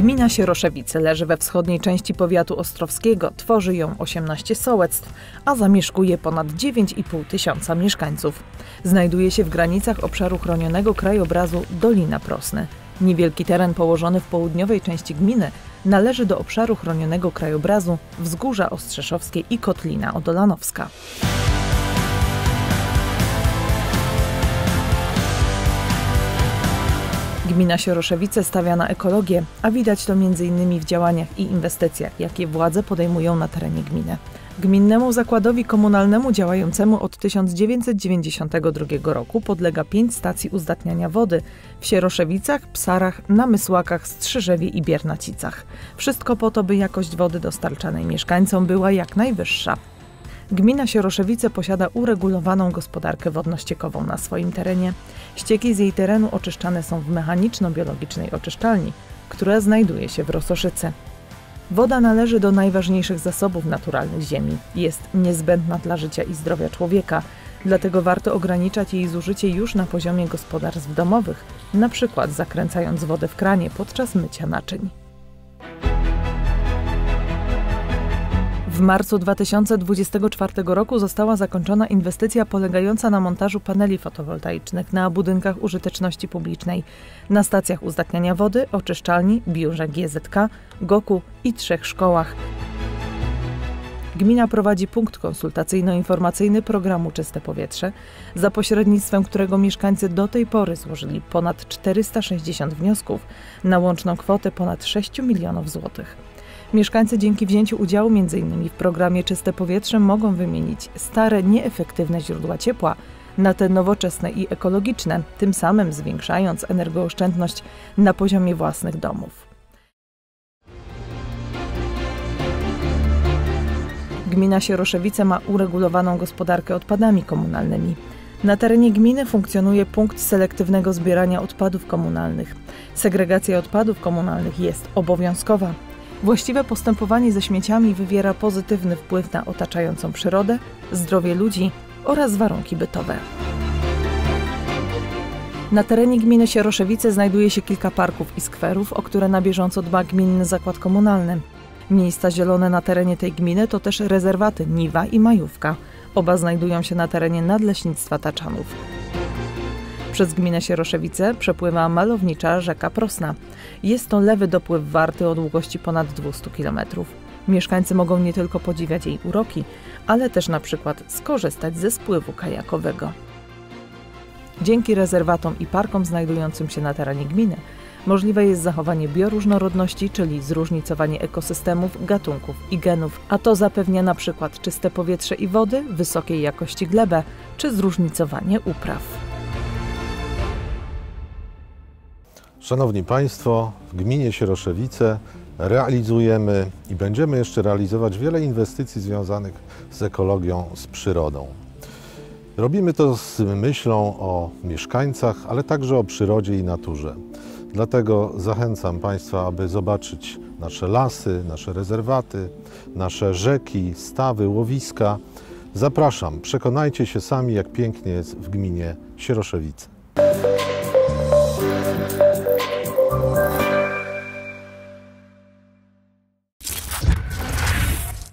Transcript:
Gmina Sieroszewice leży we wschodniej części powiatu ostrowskiego, tworzy ją 18 sołectw, a zamieszkuje ponad 9,5 tysiąca mieszkańców. Znajduje się w granicach obszaru chronionego krajobrazu Dolina Prosny. Niewielki teren położony w południowej części gminy należy do obszaru chronionego krajobrazu Wzgórza Ostrzeszowskie i Kotlina Odolanowska. Gmina Sioroszewice stawia na ekologię, a widać to m.in. w działaniach i inwestycjach, jakie władze podejmują na terenie gminy. Gminnemu zakładowi komunalnemu działającemu od 1992 roku podlega pięć stacji uzdatniania wody w Sieroszewicach, Psarach, Namysłakach, Strzyżewie i Biernacicach. Wszystko po to, by jakość wody dostarczanej mieszkańcom była jak najwyższa. Gmina Sieroszewice posiada uregulowaną gospodarkę wodno-ściekową na swoim terenie. Ścieki z jej terenu oczyszczane są w mechaniczno-biologicznej oczyszczalni, która znajduje się w Rososzyce. Woda należy do najważniejszych zasobów naturalnych Ziemi. Jest niezbędna dla życia i zdrowia człowieka, dlatego warto ograniczać jej zużycie już na poziomie gospodarstw domowych, na przykład zakręcając wodę w kranie podczas mycia naczyń. W marcu 2024 roku została zakończona inwestycja polegająca na montażu paneli fotowoltaicznych na budynkach użyteczności publicznej, na stacjach uzdatniania wody, oczyszczalni, biurze GZK, GOKU i trzech szkołach. Gmina prowadzi punkt konsultacyjno-informacyjny programu Czyste Powietrze, za pośrednictwem którego mieszkańcy do tej pory złożyli ponad 460 wniosków na łączną kwotę ponad 6 milionów złotych. Mieszkańcy dzięki wzięciu udziału m.in. w programie Czyste Powietrze mogą wymienić stare, nieefektywne źródła ciepła na te nowoczesne i ekologiczne, tym samym zwiększając energooszczędność na poziomie własnych domów. Gmina Sieroszewice ma uregulowaną gospodarkę odpadami komunalnymi. Na terenie gminy funkcjonuje punkt selektywnego zbierania odpadów komunalnych. Segregacja odpadów komunalnych jest obowiązkowa. Właściwe postępowanie ze śmieciami wywiera pozytywny wpływ na otaczającą przyrodę, zdrowie ludzi oraz warunki bytowe. Na terenie gminy Sieroszewice znajduje się kilka parków i skwerów, o które na bieżąco dba Gminny Zakład Komunalny. Miejsca zielone na terenie tej gminy to też rezerwaty Niwa i Majówka. Oba znajdują się na terenie Nadleśnictwa Taczanów. Przez gminę Sieroszewice przepływa malownicza rzeka Prosna. Jest to lewy dopływ warty o długości ponad 200 km. Mieszkańcy mogą nie tylko podziwiać jej uroki, ale też na przykład skorzystać ze spływu kajakowego. Dzięki rezerwatom i parkom znajdującym się na terenie gminy możliwe jest zachowanie bioróżnorodności, czyli zróżnicowanie ekosystemów, gatunków i genów, a to zapewnia na przykład czyste powietrze i wody, wysokiej jakości glebę czy zróżnicowanie upraw. Szanowni Państwo, w gminie Sieroszewice realizujemy i będziemy jeszcze realizować wiele inwestycji związanych z ekologią, z przyrodą. Robimy to z myślą o mieszkańcach, ale także o przyrodzie i naturze. Dlatego zachęcam Państwa, aby zobaczyć nasze lasy, nasze rezerwaty, nasze rzeki, stawy, łowiska. Zapraszam, przekonajcie się sami, jak pięknie jest w gminie Sieroszewice.